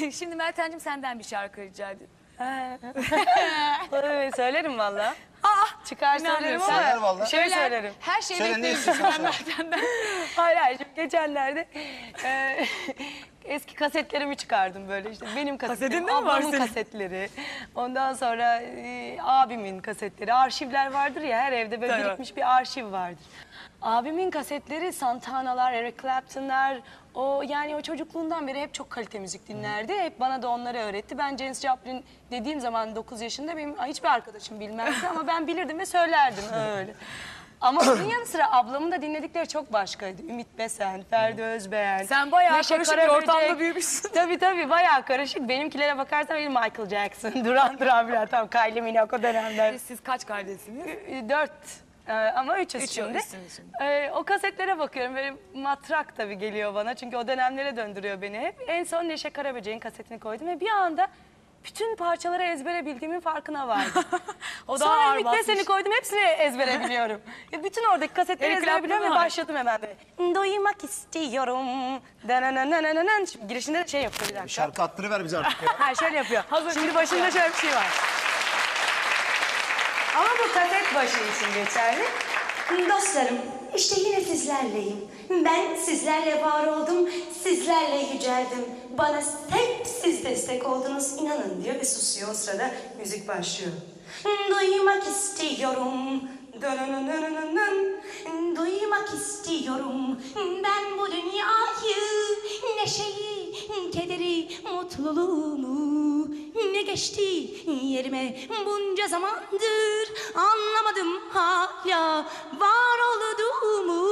Şimdi Meltemciğim senden bir şarkı rica ediyorum. Evet, söylerim valla. Aa, Çıkar söylerim ama Söyler valla. şey söylerim. Her şeyi Söyle, ne bekliyorum istiyorsan senden söyle. Meltem'den. Hayır hayır şimdi geçenlerde e, eski kasetlerimi çıkardım böyle işte benim kasetlerim, Kasetin de mi var ablamın senin? kasetleri, ondan sonra e, abimin kasetleri, arşivler vardır ya her evde böyle Tabii. birikmiş bir arşiv vardır. Abimin kasetleri Santana'lar, Eric Clapton'lar, o yani o çocukluğundan beri hep çok kalite müzik dinlerdi. Hep bana da onları öğretti. Ben Janis Joplin dediğim zaman 9 yaşında benim hiçbir arkadaşım bilmezdi ama ben bilirdim ve söylerdim öyle. Ama bunun yanı sıra ablamın da dinledikleri çok başkaydı. Ümit Besen, Ferdi Özbeğen. Sen bayağı Neşe karışık bir Karaböcek. ortamda büyümüşsün. Tabii tabii bayağı karışık. Benimkilere bakarsan benim Michael Jackson, Duran Duran Bülent, tamam Kylie Minogue o dönemler. Siz kaç kardeşsiniz? Dört Ee, ama üçüz Üç şimdi. üçsünüz şimdi. Ee, o kasetlere bakıyorum böyle matrak tabii geliyor bana çünkü o dönemlere döndürüyor beni hep. En son Neşe Karaböcek'in kasetini koydum ve bir anda bütün parçaları ezbere bildiğimin farkına vardım. O da Sonra ağır basmış. Besen'i koydum hepsini ezbere biliyorum. Ya bütün oradaki kasetleri Eric ezbere Clapton biliyorum ve var. başladım hemen böyle. Duymak istiyorum. Dananananan. Şimdi girişinde de şey yapıyor bir dakika. Şarkı attırıver bize artık ya. Ha şöyle yapıyor. Şimdi başında şöyle bir şey var. Ama bu kaset başı için geçerli. Dostlarım, işte yine sizlerleyim. Ben sizlerle var oldum, sizlerle yüceldim. Bana hep destek oldunuz, inanın diyor ve susuyor. O sırada müzik başlıyor. Duymak istiyorum. Duymak istiyorum. Ben bu dünyayı, neşeyi, kederi, mutluluğumu ne geçti yerime bunca zamandır anlamadım hala var olduğumu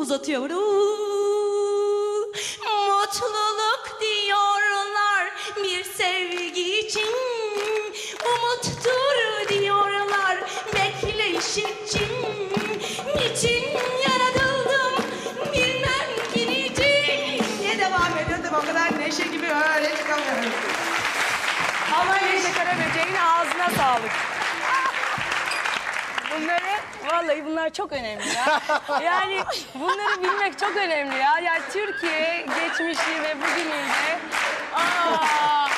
uzatıyorum. Umuttur diyorlar bekleyiş için niçin yaratıldım bilmem ki niçin Niye devam ediyor da o kadar neşe gibi öyle çıkamıyorum. Ama Neşe Karaböcek'in ağzına sağlık. Bunları, vallahi bunlar çok önemli ya. Yani bunları bilmek çok önemli ya. Yani Türkiye geçmişi ve bugününde... Aa,